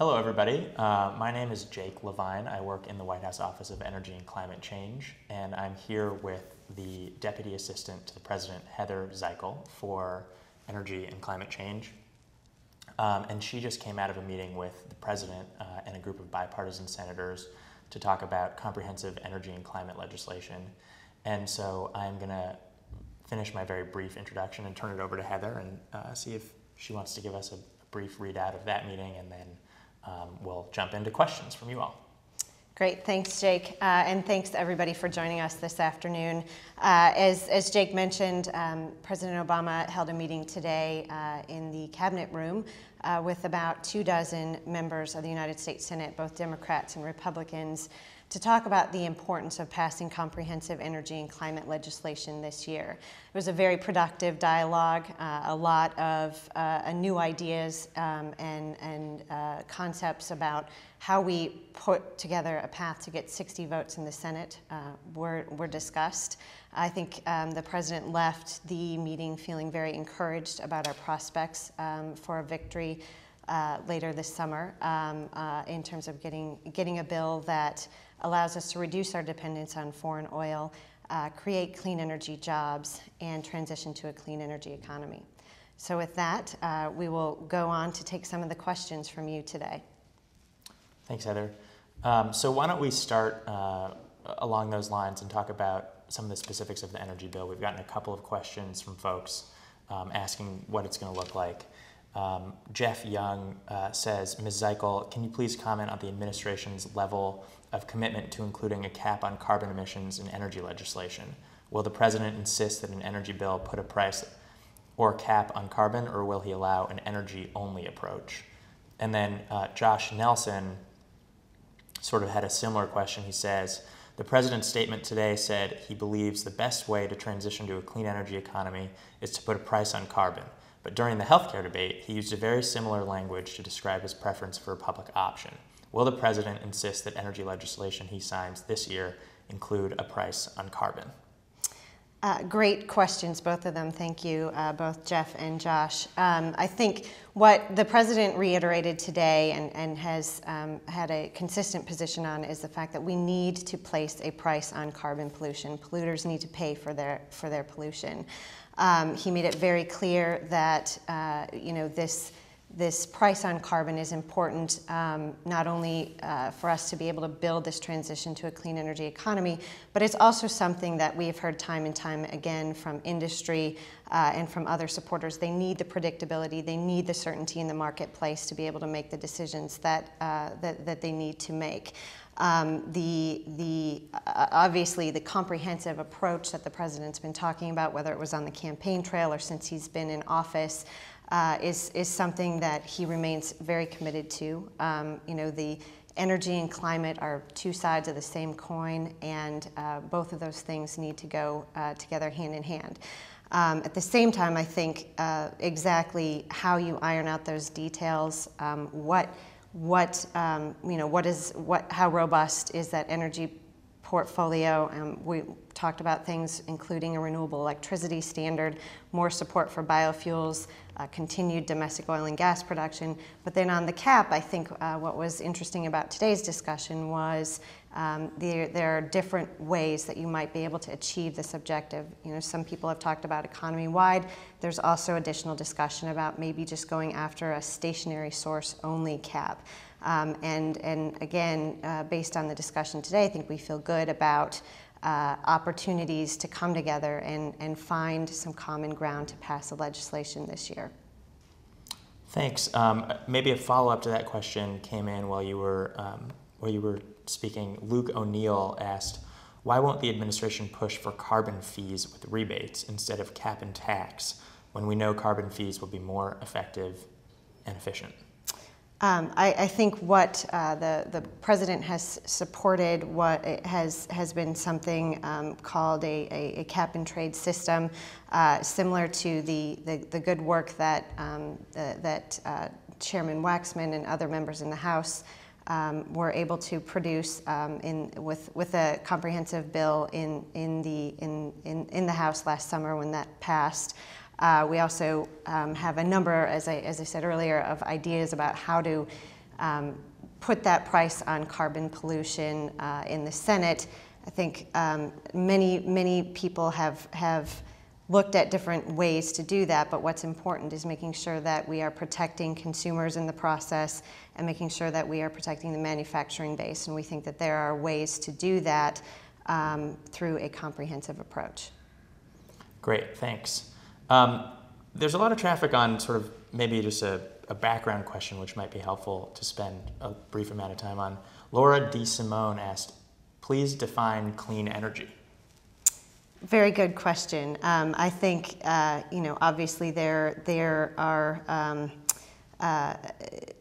Hello, everybody. Uh, my name is Jake Levine. I work in the White House Office of Energy and Climate Change, and I'm here with the Deputy Assistant to the President, Heather Zichal, for Energy and Climate Change. Um, and she just came out of a meeting with the President uh, and a group of bipartisan senators to talk about comprehensive energy and climate legislation. And so I'm going to finish my very brief introduction and turn it over to Heather and uh, see if she wants to give us a brief readout of that meeting and then um, we'll jump into questions from you all. Great, thanks, Jake, uh, and thanks everybody for joining us this afternoon. Uh, as, as Jake mentioned, um, President Obama held a meeting today uh, in the cabinet room uh, with about two dozen members of the United States Senate, both Democrats and Republicans, to talk about the importance of passing comprehensive energy and climate legislation this year. It was a very productive dialogue, uh, a lot of uh, new ideas um, and, and uh, concepts about how we put together a path to get 60 votes in the Senate uh, were, were discussed. I think um, the president left the meeting feeling very encouraged about our prospects um, for a victory uh, later this summer um, uh, in terms of getting, getting a bill that allows us to reduce our dependence on foreign oil, uh, create clean energy jobs, and transition to a clean energy economy. So with that, uh, we will go on to take some of the questions from you today. Thanks, Heather. Um, so why don't we start uh, along those lines and talk about some of the specifics of the energy bill. We've gotten a couple of questions from folks um, asking what it's going to look like. Um, Jeff Young uh, says, Ms. Zichal, can you please comment on the administration's level of commitment to including a cap on carbon emissions in energy legislation. Will the president insist that an energy bill put a price or cap on carbon, or will he allow an energy only approach? And then uh, Josh Nelson sort of had a similar question. He says, the president's statement today said he believes the best way to transition to a clean energy economy is to put a price on carbon. But during the healthcare debate, he used a very similar language to describe his preference for a public option. Will the president insist that energy legislation he signs this year include a price on carbon? Uh, great questions, both of them. Thank you, uh, both Jeff and Josh. Um, I think what the president reiterated today and, and has um, had a consistent position on is the fact that we need to place a price on carbon pollution. Polluters need to pay for their for their pollution. Um, he made it very clear that uh, you know this this price on carbon is important um, not only uh, for us to be able to build this transition to a clean energy economy, but it's also something that we have heard time and time again from industry uh, and from other supporters. They need the predictability, they need the certainty in the marketplace to be able to make the decisions that, uh, that, that, they need to make. Um, the, the, uh, obviously, the comprehensive approach that the president's been talking about, whether it was on the campaign trail or since he's been in office, uh, is, is something that he remains very committed to. Um, you know, the energy and climate are two sides of the same coin, and uh, both of those things need to go uh, together hand in hand. Um, at the same time, I think uh, exactly how you iron out those details, um, what, what, um, you know, what is, what, how robust is that energy portfolio. Um, we talked about things including a renewable electricity standard, more support for biofuels, uh, continued domestic oil and gas production. But then on the cap, I think uh, what was interesting about today's discussion was um, there, there are different ways that you might be able to achieve this objective. You know, some people have talked about economy-wide. There's also additional discussion about maybe just going after a stationary source only cap. Um, and, and again, uh, based on the discussion today, I think we feel good about uh, opportunities to come together and, and find some common ground to pass the legislation this year. Thanks. Um, maybe a follow-up to that question came in while you were um, while you were speaking. Luke O'Neill asked, "Why won't the administration push for carbon fees with rebates instead of cap and tax when we know carbon fees will be more effective and efficient?" Um, I, I, think what uh, the, the president has supported what has, has been something um, called a, a, a, cap and trade system, uh, similar to the, the, the, good work that, um, the, that uh, Chairman Waxman and other members in the House um, were able to produce um, in, with, with a comprehensive bill in, in, the, in, in, in the House last summer when that passed. Uh, we also um, have a number, as I, as I said earlier, of ideas about how to um, put that price on carbon pollution uh, in the Senate. I think um, many, many people have, have looked at different ways to do that, but what's important is making sure that we are protecting consumers in the process and making sure that we are protecting the manufacturing base. And we think that there are ways to do that um, through a comprehensive approach. Great, thanks. Um, there's a lot of traffic on sort of maybe just a, a, background question, which might be helpful to spend a brief amount of time on. Laura D. Simone asked, please define clean energy. Very good question. Um, I think, uh, you know, obviously there, there are um, uh,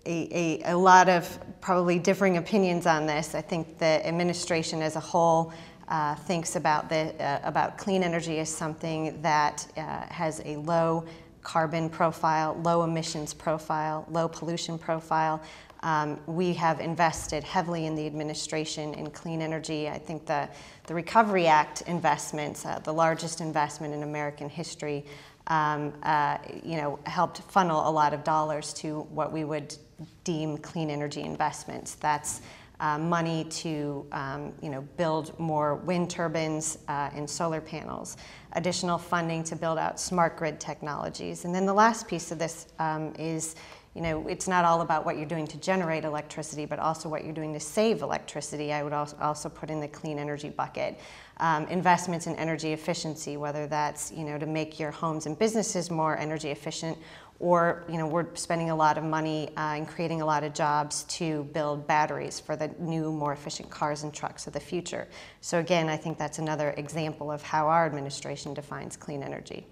a, a, a, lot of probably differing opinions on this. I think the administration as a whole uh, thinks about, the, uh, about clean energy as something that uh, has a low carbon profile, low emissions profile, low pollution profile. Um, we have invested heavily in the administration in clean energy. I think the, the Recovery Act investments, uh, the largest investment in American history, um, uh, you know, helped funnel a lot of dollars to what we would deem clean energy investments. That's uh, money to um, you know, build more wind turbines uh, and solar panels, additional funding to build out smart grid technologies. And then the last piece of this um, is you know, it's not all about what you're doing to generate electricity, but also what you're doing to save electricity. I would also put in the clean energy bucket. Um, investments in energy efficiency, whether that's, you know, to make your homes and businesses more energy efficient, or, you know, we're spending a lot of money uh, and creating a lot of jobs to build batteries for the new, more efficient cars and trucks of the future. So again, I think that's another example of how our administration defines clean energy.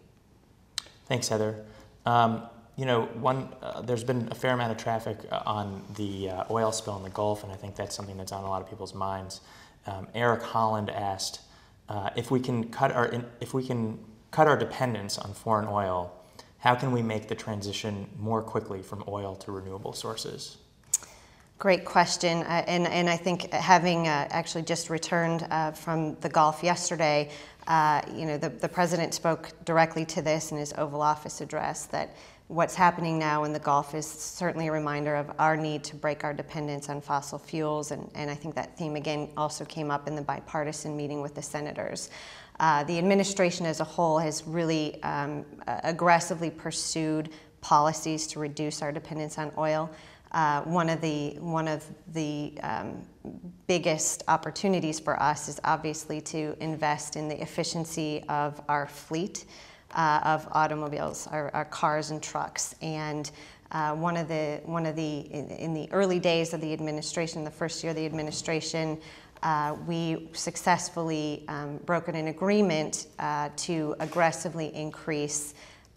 Thanks, Heather. Um, you know, one, uh, there's been a fair amount of traffic uh, on the uh, oil spill in the Gulf, and I think that's something that's on a lot of people's minds. Um, Eric Holland asked uh, if we can cut our if we can cut our dependence on foreign oil, how can we make the transition more quickly from oil to renewable sources? Great question, uh, and and I think having uh, actually just returned from the Gulf yesterday, you know, the, the president spoke directly to this in his Oval Office address that what's happening now in the Gulf is certainly a reminder of our need to break our dependence on fossil fuels. And, and I think that theme again also came up in the bipartisan meeting with the senators. Uh, the administration as a whole has really um, aggressively pursued policies to reduce our dependence on oil. Uh, one of the one of the um, biggest opportunities for us is obviously to invest in the efficiency of our fleet uh, of automobiles, our, our, cars and trucks. And uh, one of the, one of the in, in, the early days of the administration, the first year of the administration, uh, we successfully um, brokered an agreement uh, to aggressively increase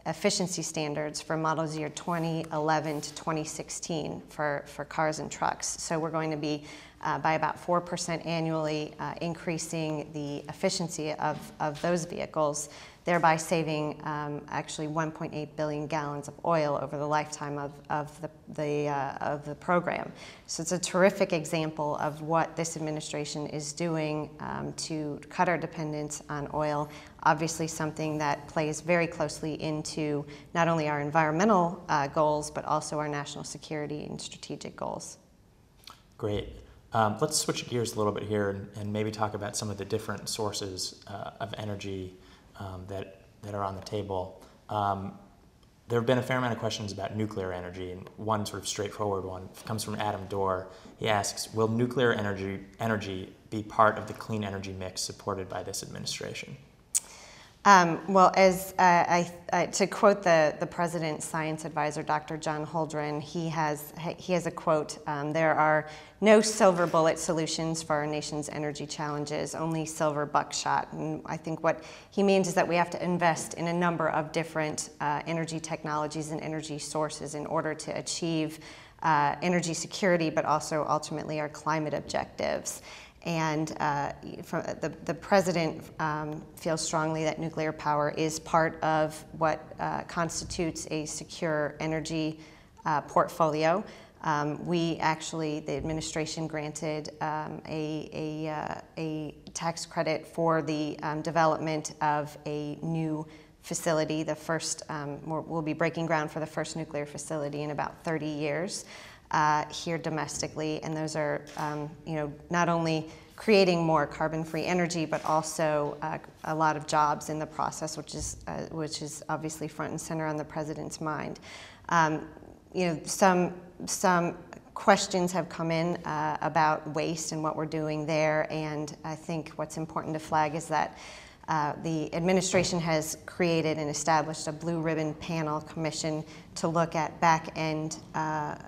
efficiency standards for models year 2011 to 2016 for, for cars and trucks. So we're going to be uh, by about 4% annually, uh, increasing the efficiency of, of those vehicles thereby saving um, actually 1.8 billion gallons of oil over the lifetime of, of, the, the, uh, of the program. So it's a terrific example of what this administration is doing um, to cut our dependence on oil. Obviously, something that plays very closely into not only our environmental uh, goals, but also our national security and strategic goals. Great. Um, let's switch gears a little bit here and, and, maybe talk about some of the different sources uh, of energy um, that, that are on the table. Um, there have been a fair amount of questions about nuclear energy, and one sort of straightforward one comes from Adam Dorr. He asks, will nuclear energy, energy be part of the clean energy mix supported by this administration? Um, well, as uh, I, uh, to quote the, the president's science advisor, Dr. John Holdren, he has, he has a quote um, There are no silver bullet solutions for our nation's energy challenges, only silver buckshot. And I think what he means is that we have to invest in a number of different uh, energy technologies and energy sources in order to achieve uh, energy security, but also ultimately our climate objectives. And uh, the, the president um, feels strongly that nuclear power is part of what uh, constitutes a secure energy uh, portfolio. Um, we actually, the administration granted um, a, a, uh, a, tax credit for the um, development of a new facility. The first, um, we'll be breaking ground for the first nuclear facility in about 30 years. Uh, here domestically, and those are, um, you know, not only creating more carbon-free energy, but also uh, a lot of jobs in the process, which is uh, which is obviously front and center on the president's mind. Um, you know, some some questions have come in uh, about waste and what we're doing there, and I think what's important to flag is that. Uh, the administration has created and established a blue ribbon panel commission to look at back end uh,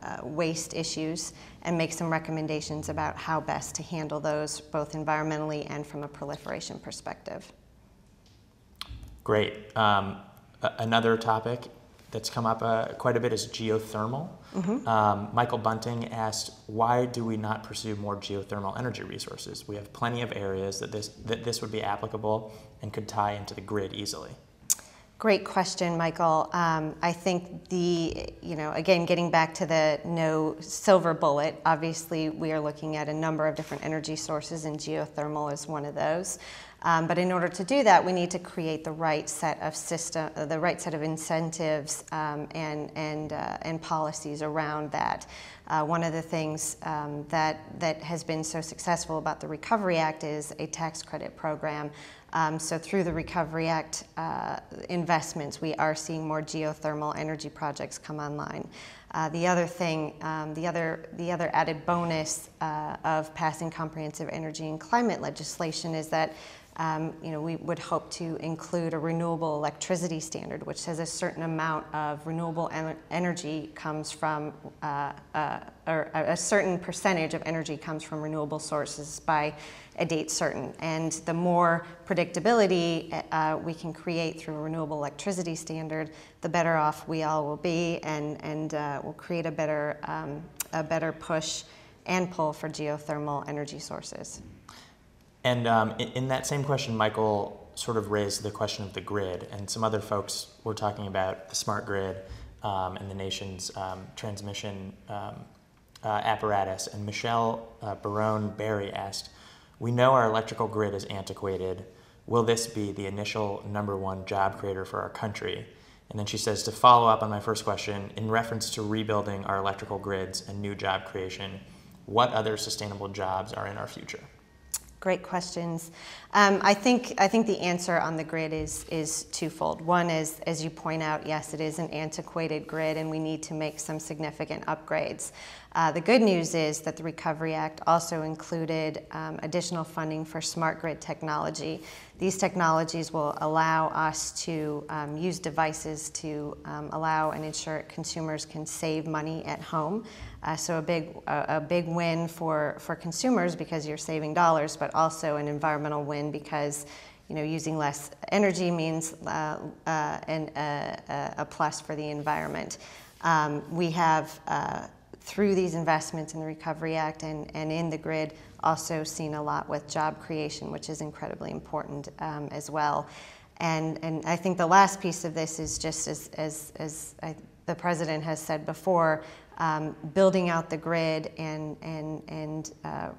uh, waste issues and make some recommendations about how best to handle those both environmentally and from a proliferation perspective. Great. Um, another topic that's come up uh, quite a bit is geothermal. Mm-hmm. Um, Michael Bunting asked, why do we not pursue more geothermal energy resources? We have plenty of areas that this, that this would be applicable and could tie into the grid easily. Great question, Michael. Um, I think the, you know, again, getting back to the no silver bullet, obviously we are looking at a number of different energy sources, and geothermal is one of those. Um, but in order to do that, we need to create the right set of system, uh, the right set of incentives um, and and uh, and policies around that. Uh, one of the things um, that that has been so successful about the Recovery Act is a tax credit program um, so through the Recovery Act uh, investments, we are seeing more geothermal energy projects come online. Uh, the other thing, um, the other the other added bonus uh, of passing comprehensive energy and climate legislation is that um, you know, we would hope to include a renewable electricity standard, which says a certain amount of renewable en- energy comes from, uh, uh, or a certain percentage of energy comes from renewable sources by a date certain. And the more predictability uh, we can create through a renewable electricity standard, the better off we all will be, and and uh, will create a better um, a better push and pull for geothermal energy sources. And um, in, that same question, Michael sort of raised the question of the grid, and some other folks were talking about the smart grid um, and the nation's um, transmission um, uh, apparatus. And Michelle uh, Barone Berry asked, "We know our electrical grid is antiquated. Will this be the initial number one job creator for our country?" And then she says, to follow up on my first question, in reference to rebuilding our electrical grids and new job creation, what other sustainable jobs are in our future? Great questions. Um, I think I think the answer on the grid is is twofold. One is, as you point out, yes, it is an antiquated grid, and we need to make some significant upgrades. Uh, the good news is that the Recovery Act also included um, additional funding for smart grid technology. These technologies will allow us to um, use devices to um, allow and ensure consumers can save money at home. Uh, so a big, uh, a big win for, for consumers because you're saving dollars, but also an environmental win because you know, using less energy means uh, uh an, uh, a plus for the environment. Um, we have, uh, through these investments in the Recovery Act and, and in the grid, also seen a lot with job creation, which is incredibly important um, as well. And, and I think the last piece of this is just as, as, as I, the president has said before, um, building out the grid and and and uh,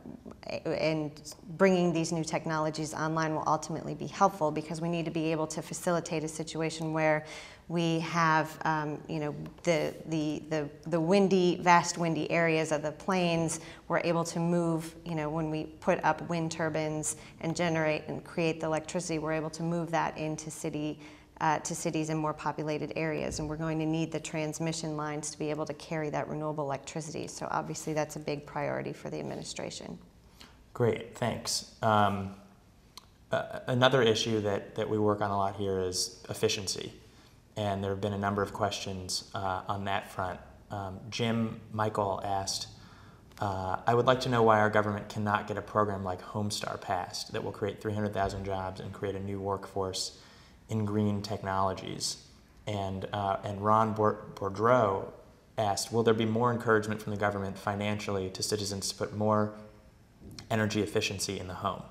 and bringing these new technologies online will ultimately be helpful because we need to be able to facilitate a situation where we have um, you know the, the the the windy vast windy areas of the plains. We're able to move you know when we put up wind turbines and generate and create the electricity we're able to move that into city uh, to cities in more populated areas. And we're going to need the transmission lines to be able to carry that renewable electricity. So obviously that's a big priority for the administration. Great, thanks. Um, uh, another issue that, that we work on a lot here is efficiency. And there have been a number of questions uh, on that front. Um, Jim Michael asked, uh, I would like to know why our government cannot get a program like Homestar passed that will create 300,000 jobs and create a new workforce in green technologies. And, uh, and Ron Boudreau asked, will there be more encouragement from the government financially to citizens to put more energy efficiency in the home?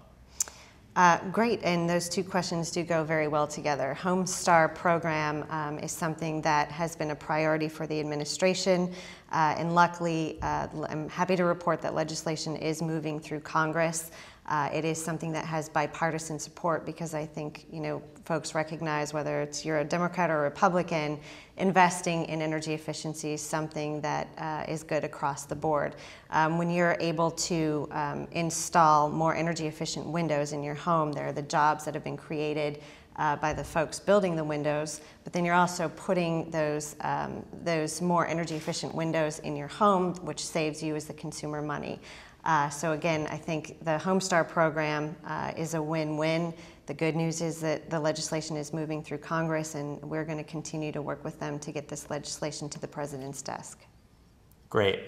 Uh, great, and those two questions do go very well together. Homestar program um, is something that has been a priority for the administration, uh, and luckily, uh, I'm happy to report that legislation is moving through Congress. Uh, it is something that has bipartisan support because I think you know folks recognize whether it's you're a Democrat or a Republican, investing in energy efficiency is something that uh, is good across the board. Um, when you're able to um, install more energy efficient windows in your home, there are the jobs that have been created. Uh, by the folks building the windows, but then you're also putting those um, those more energy efficient windows in your home, which saves you as the consumer money. Uh, so again, I think the Homestar program uh, is a win-win. The good news is that the legislation is moving through Congress, and we're going to continue to work with them to get this legislation to the president's desk. Great.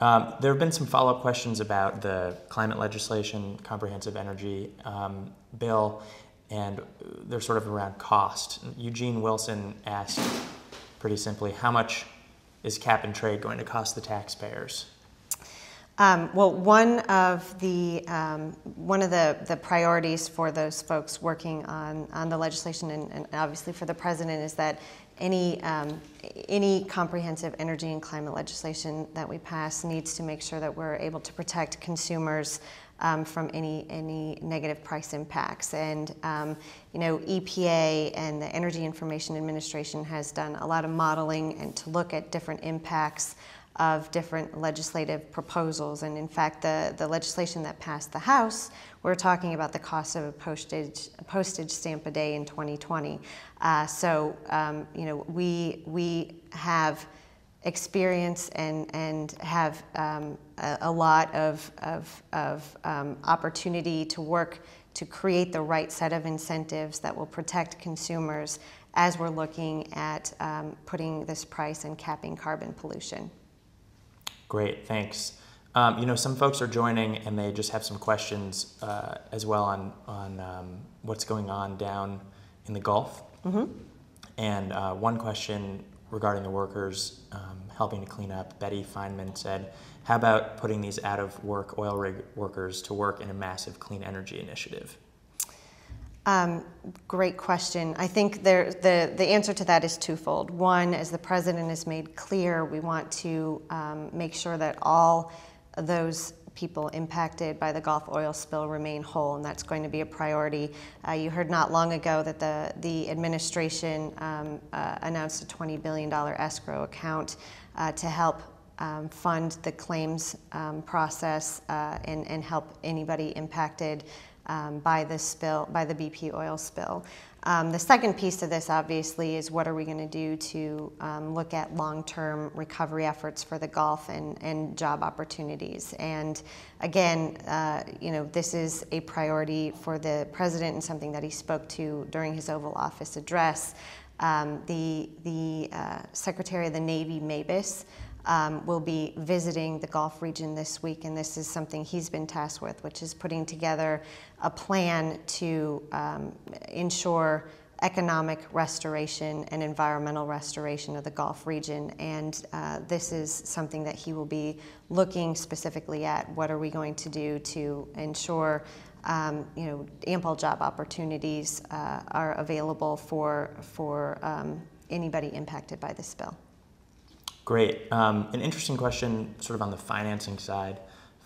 Um, there have been some follow-up questions about the climate legislation, comprehensive energy um, bill, and they're sort of around cost. Eugene Wilson asked pretty simply, how much is cap and trade going to cost the taxpayers? Um, well, one of the um, one of the, the priorities for those folks working on, on the legislation, and, and obviously for the president, is that any um, any comprehensive energy and climate legislation that we pass needs to make sure that we're able to protect consumers um, from any any negative price impacts. And um, you know, EPA and the Energy Information Administration has done a lot of modeling and to look at different impacts of different legislative proposals. And in fact, the, the legislation that passed the House, we're talking about the cost of a postage, a postage stamp a day in 2020. Uh, so, um, you know, we, we have experience and, and have um, a, a, lot of, of, of um, opportunity to work to create the right set of incentives that will protect consumers as we're looking at um, putting this price and capping carbon pollution. Great, thanks. Um, you know, some folks are joining and they just have some questions uh, as well on, on um, what's going on down in the Gulf. Mm-hmm. And uh, one question regarding the workers um, helping to clean up, Betty Feynman said, How about putting these out of work oil rig workers to work in a massive clean energy initiative? Um, great question. I think there, the, the answer to that is twofold. One, as the president has made clear, we want to um, make sure that all those people impacted by the Gulf oil spill remain whole, and that's going to be a priority. Uh, you heard not long ago that the, the administration um, uh, announced a $20 billion escrow account uh, to help um, fund the claims um, process uh, and, and help anybody impacted um, by the spill, by the BP oil spill. Um, the second piece of this, obviously, is what are we going to do to um, look at long-term recovery efforts for the Gulf and, and job opportunities. And again, uh, you know, this is a priority for the president and something that he spoke to during his Oval Office address. Um, the the uh, Secretary of the Navy, Mabus, um, will be visiting the Gulf region this week, and this is something he's been tasked with, which is putting together a plan to um, ensure economic restoration and environmental restoration of the Gulf region. And uh, this is something that he will be looking specifically at. What are we going to do to ensure um, you know, ample job opportunities uh, are available for, for um, anybody impacted by this spill? Great. Um, an interesting question, sort of on the financing side,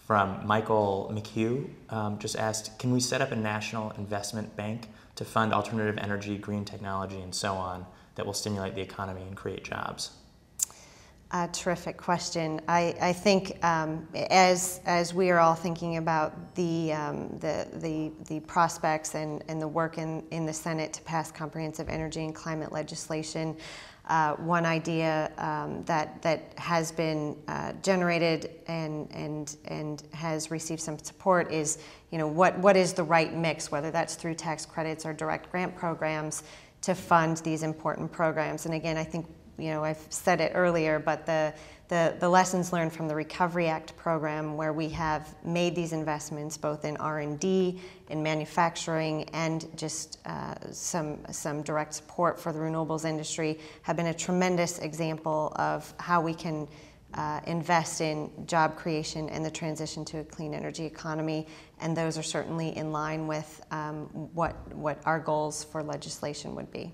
from Michael McHugh. Um, just asked, can we set up a national investment bank to fund alternative energy, green technology, and so on that will stimulate the economy and create jobs? A terrific question. I, I think um, as as we are all thinking about the um, the, the the prospects and, and the work in, in the Senate to pass comprehensive energy and climate legislation, uh, one idea um, that that has been uh, generated and and and has received some support is, you know, what what is the right mix, whether that's through tax credits or direct grant programs, to fund these important programs. And again, I think you know I've said it earlier, but the the, the lessons learned from the Recovery Act program where we have made these investments both in R&D, in manufacturing, and just uh, some, some direct support for the renewables industry have been a tremendous example of how we can uh, invest in job creation and the transition to a clean energy economy. And those are certainly in line with um, what, what our goals for legislation would be.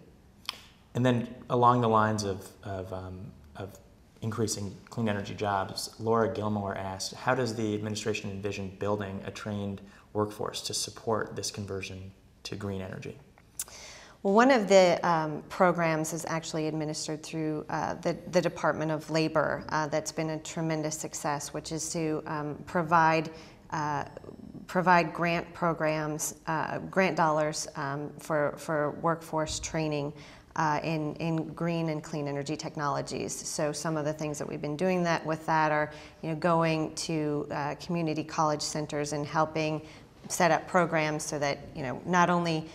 And then along the lines of, of, um, of increasing clean energy jobs, Laura Gilmore asked, how does the administration envision building a trained workforce to support this conversion to green energy? Well, one of the um, programs is actually administered through uh, the, the Department of Labor uh, that's been a tremendous success, which is to um, provide uh, provide grant programs, uh, grant dollars um, for, for workforce training uh, in, in green and clean energy technologies. So some of the things that we've been doing that with that are, you know, going to uh, community college centers and helping set up programs so that, you know, not only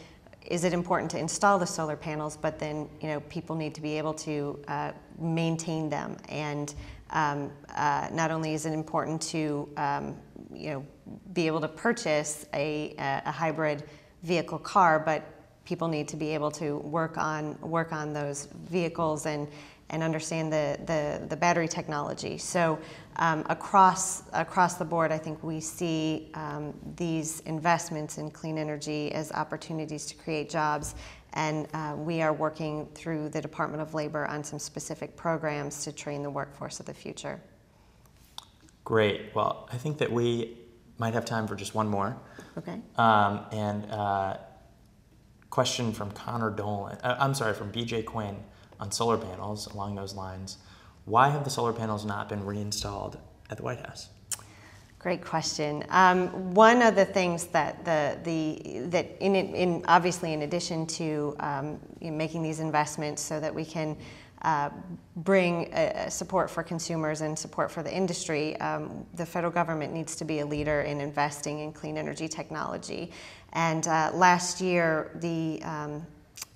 is it important to install the solar panels, but then, you know, people need to be able to uh, maintain them and um, uh, not only is it important to um, you know be able to purchase a, a hybrid vehicle car, but people need to be able to work on work on those vehicles and and understand the the, the battery technology. So um, across across the board, I think we see um, these investments in clean energy as opportunities to create jobs and uh, we are working through the Department of Labor on some specific programs to train the workforce of the future. Great. Well, I think that we might have time for just one more. Okay. Um, and uh, question from Connor Dolan. Uh, I'm sorry, from BJ Quinn on solar panels along those lines. Why have the solar panels not been reinstalled at the White House? Great question. Um, one of the things that the the that in, in obviously in addition to um, making these investments so that we can uh, bring uh, support for consumers and support for the industry, um, the federal government needs to be a leader in investing in clean energy technology. And uh, last year, the um,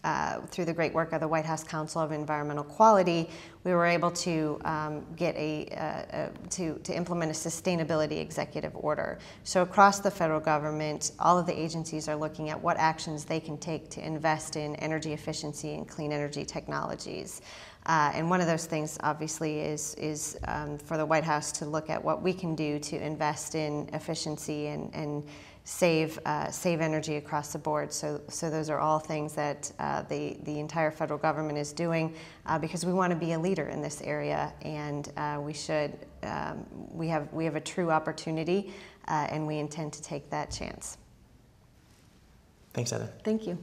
uh, through the great work of the White House Council of Environmental Quality, we were able to um, get a, a, to, to implement a sustainability executive order. So across the federal government, all of the agencies are looking at what actions they can take to invest in energy efficiency and clean energy technologies. Uh, and one of those things, obviously, is, is um, for the White House to look at what we can do to invest in efficiency and, and save, uh, save energy across the board. So, so those are all things that uh, the, the entire federal government is doing uh, because we want to be a leader in this area and uh, we should, um, we, have, we have a true opportunity uh, and we intend to take that chance. Thanks, Heather. Thank you.